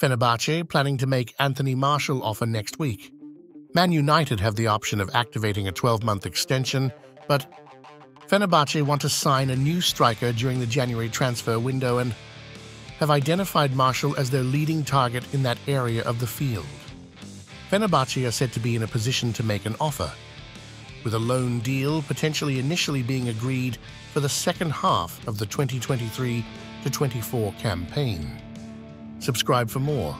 Fenerbahce planning to make Anthony Martial offer next week. Man United have the option of activating a 12-month extension, but Fenerbahce want to sign a new striker during the January transfer window and have identified Marshall as their leading target in that area of the field. Fenerbahce are said to be in a position to make an offer, with a loan deal potentially initially being agreed for the second half of the 2023 to 24 campaign. Subscribe for more